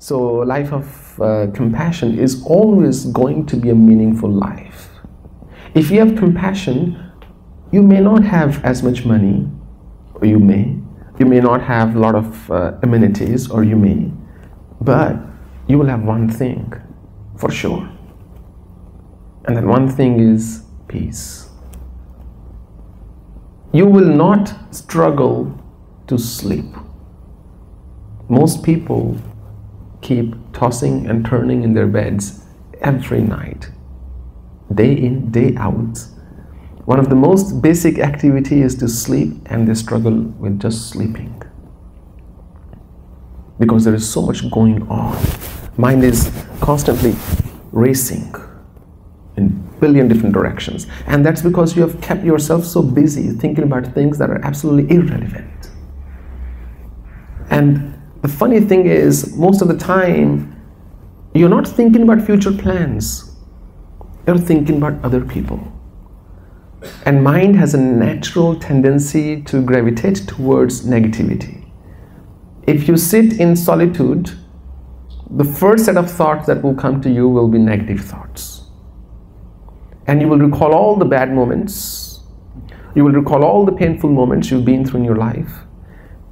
So, life of uh, compassion is always going to be a meaningful life. If you have compassion, you may not have as much money, or you may. You may not have a lot of uh, amenities, or you may. But you will have one thing for sure. And that one thing is peace. You will not struggle to sleep. Most people keep tossing and turning in their beds every night, day in, day out. One of the most basic activity is to sleep, and they struggle with just sleeping because there is so much going on. Mind is constantly racing in billion different directions, and that's because you have kept yourself so busy thinking about things that are absolutely irrelevant. And the funny thing is, most of the time, you're not thinking about future plans, you're thinking about other people. And mind has a natural tendency to gravitate towards negativity. If you sit in solitude, the first set of thoughts that will come to you will be negative thoughts. And you will recall all the bad moments, you will recall all the painful moments you've been through in your life,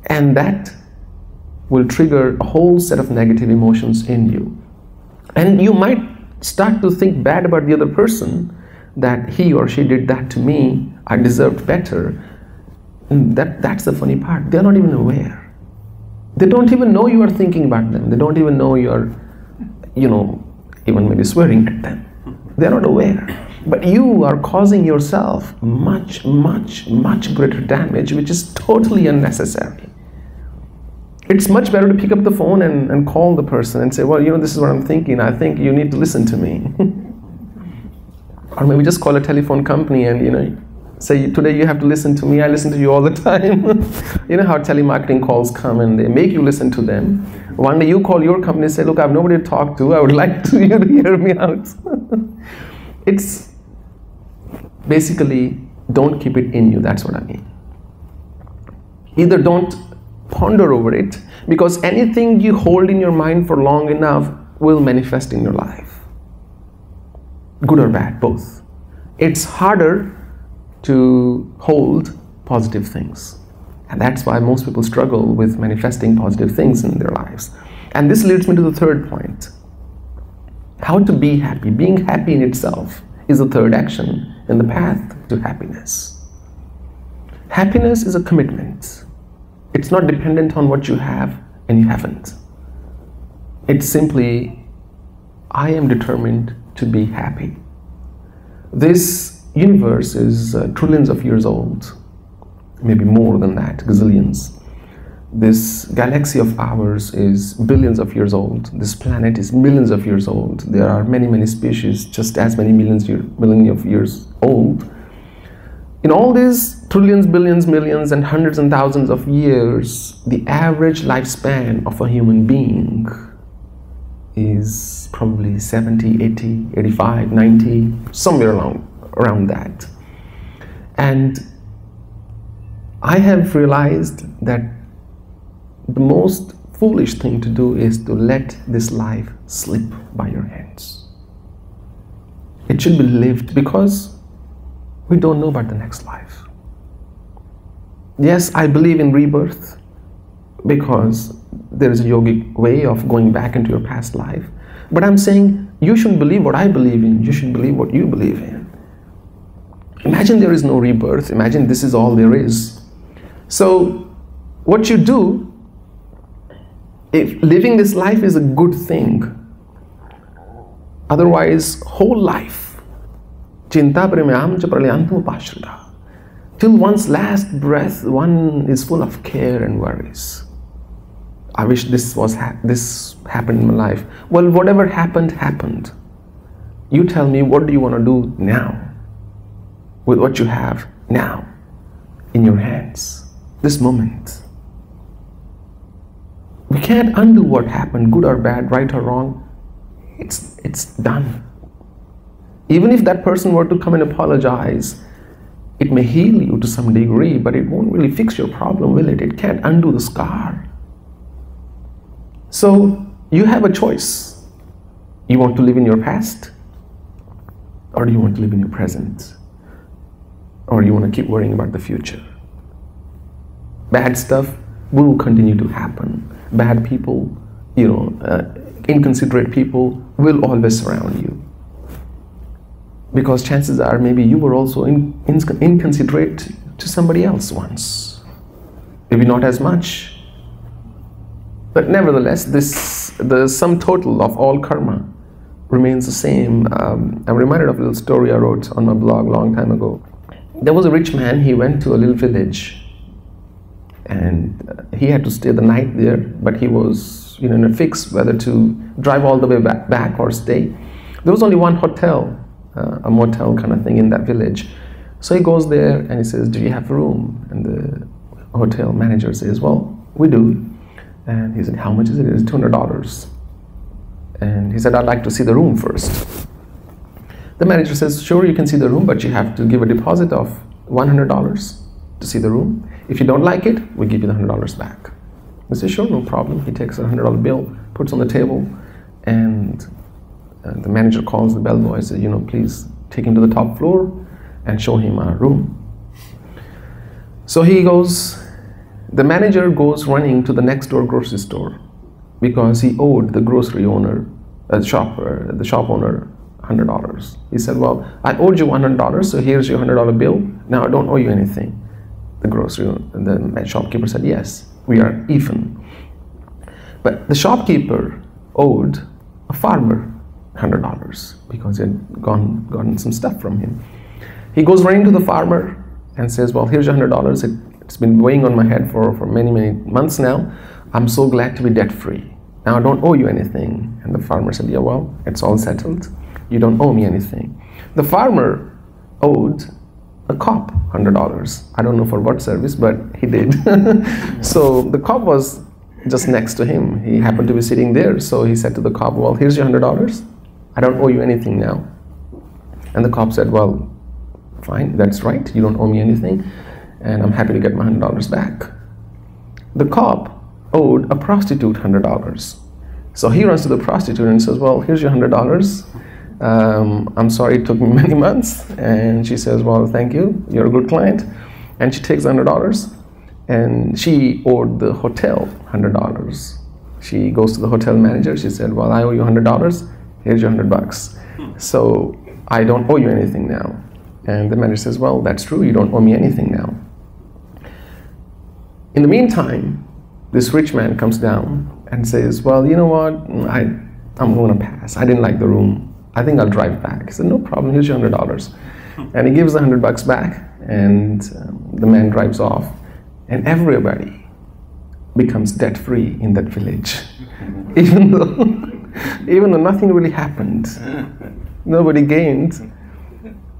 and that will trigger a whole set of negative emotions in you. And you might start to think bad about the other person that he or she did that to me, I deserved better. And that, that's the funny part. They're not even aware. They don't even know you are thinking about them. They don't even know you're, you know, even maybe swearing at them. They're not aware. But you are causing yourself much, much, much greater damage, which is totally unnecessary it's much better to pick up the phone and, and call the person and say, well, you know, this is what I'm thinking. I think you need to listen to me. or maybe just call a telephone company and, you know, say, today you have to listen to me. I listen to you all the time. you know how telemarketing calls come and they make you listen to them. One day you call your company and say, look, I have nobody to talk to. I would like to, you to hear me out. it's basically don't keep it in you. That's what I mean. Either don't ponder over it because anything you hold in your mind for long enough will manifest in your life. Good or bad both. It's harder to hold positive things. And that's why most people struggle with manifesting positive things in their lives. And this leads me to the third point. How to be happy. Being happy in itself is the third action in the path to happiness. Happiness is a commitment it's not dependent on what you have and you haven't. It's simply, I am determined to be happy. This universe is uh, trillions of years old, maybe more than that, gazillions. This galaxy of ours is billions of years old. This planet is millions of years old. There are many, many species just as many millions year, million of years old. In all these trillions, billions, millions, and hundreds and thousands of years, the average lifespan of a human being is probably 70, 80, 85, 90, somewhere around, around that. And I have realized that the most foolish thing to do is to let this life slip by your hands. It should be lived because we don't know about the next life. Yes, I believe in rebirth because there is a yogic way of going back into your past life. But I'm saying you shouldn't believe what I believe in, you should believe what you believe in. Imagine there is no rebirth, imagine this is all there is. So, what you do, if living this life is a good thing, otherwise, whole life Chinta Till one's last breath, one is full of care and worries. I wish this was ha- this happened in my life. Well, whatever happened, happened. You tell me what do you want to do now with what you have now in your hands, this moment. We can't undo what happened, good or bad, right or wrong. It's it's done. Even if that person were to come and apologize, it may heal you to some degree, but it won't really fix your problem, will it? It can't undo the scar. So, you have a choice. You want to live in your past, or do you want to live in your present? Or you want to keep worrying about the future? Bad stuff will continue to happen. Bad people, you know, uh, inconsiderate people will always surround you. Because chances are maybe you were also in, in, inconsiderate to somebody else once. Maybe not as much. But nevertheless, this the sum total of all karma remains the same. Um, I'm reminded of a little story I wrote on my blog a long time ago. There was a rich man, he went to a little village and uh, he had to stay the night there, but he was you know, in a fix whether to drive all the way back, back or stay. There was only one hotel, uh, a motel kind of thing in that village. So he goes there and he says, Do you have a room? And the hotel manager says, Well, we do. And he said, How much is it? It's $200. And he said, I'd like to see the room first. The manager says, Sure, you can see the room, but you have to give a deposit of $100 to see the room. If you don't like it, we give you the $100 back. He says, Sure, no problem. He takes a $100 bill, puts on the table, and the manager calls the bellboy and says, You know, please take him to the top floor and show him our room. So he goes, the manager goes running to the next door grocery store because he owed the grocery owner, uh, shopper, the shop owner, hundred dollars. He said, "Well, I owed you one hundred dollars, so here's your hundred dollar bill. Now I don't owe you anything." The grocery, the shopkeeper said, "Yes, we are even." But the shopkeeper owed a farmer hundred dollars because he had gone gotten some stuff from him. He goes running to the farmer and says, "Well, here's your hundred dollars. It, it's been weighing on my head for, for many many months now. I'm so glad to be debt free. Now I don't owe you anything." And the farmer said, "Yeah, well, it's all settled." You don't owe me anything. The farmer owed a cop $100. I don't know for what service, but he did. so the cop was just next to him. He happened to be sitting there. So he said to the cop, Well, here's your $100. I don't owe you anything now. And the cop said, Well, fine, that's right. You don't owe me anything. And I'm happy to get my $100 back. The cop owed a prostitute $100. So he runs to the prostitute and says, Well, here's your $100 um, I'm sorry it took me many months. And she says, Well, thank you. You're a good client. And she takes $100 and she owed the hotel $100. She goes to the hotel manager. She said, Well, I owe you $100. Here's your 100 bucks. So I don't owe you anything now. And the manager says, Well, that's true. You don't owe me anything now. In the meantime, this rich man comes down and says, Well, you know what? I, I'm going to pass. I didn't like the room. I think I'll drive back. He said, No problem, here's your $100. And he gives the 100 bucks back, and um, the man drives off. And everybody becomes debt free in that village. even, though, even though nothing really happened, nobody gained,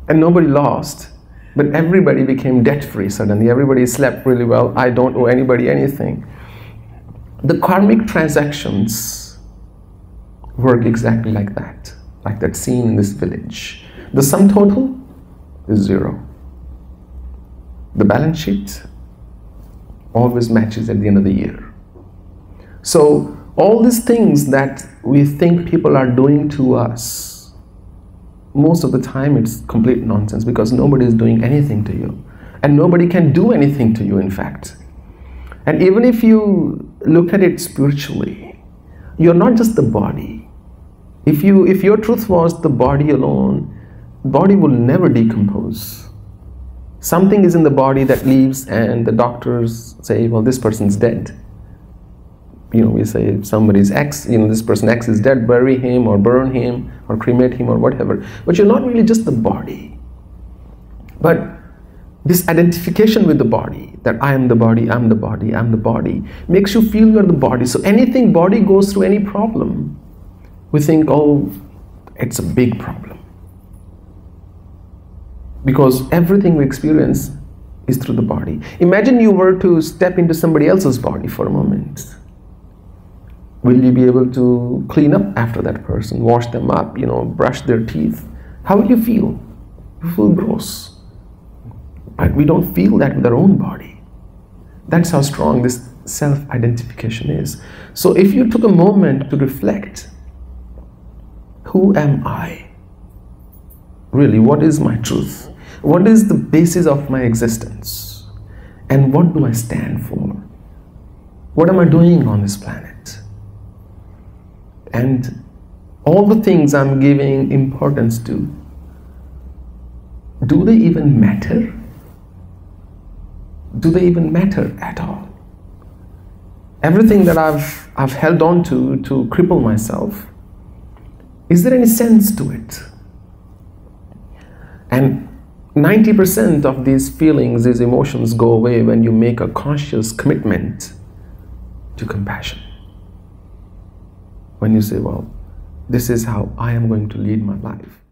and nobody lost. But everybody became debt free suddenly. Everybody slept really well. I don't owe anybody anything. The karmic transactions work exactly like that like that scene in this village. The sum total is zero. The balance sheet always matches at the end of the year. So, all these things that we think people are doing to us, most of the time it's complete nonsense because nobody is doing anything to you. And nobody can do anything to you, in fact. And even if you look at it spiritually, you're not just the body, if you if your truth was the body alone, body will never decompose. Something is in the body that leaves, and the doctors say, "Well, this person's dead." You know, we say somebody's X, you know, this person X is dead, bury him or burn him or cremate him or whatever. But you're not really just the body. But this identification with the body, that I am the body, I'm the body, I'm the body, makes you feel you're the body. So anything body goes through any problem, we think, oh, it's a big problem. Because everything we experience is through the body. Imagine you were to step into somebody else's body for a moment. Will you be able to clean up after that person, wash them up, you know, brush their teeth? How will you feel? You feel gross. But we don't feel that with our own body. That's how strong this self identification is. So, if you took a moment to reflect, who am I? Really, what is my truth? What is the basis of my existence? And what do I stand for? What am I doing on this planet? And all the things I'm giving importance to, do they even matter? Do they even matter at all? Everything that I've, I've held on to to cripple myself, is there any sense to it? And 90% of these feelings, these emotions go away when you make a conscious commitment to compassion. When you say, well, this is how I am going to lead my life.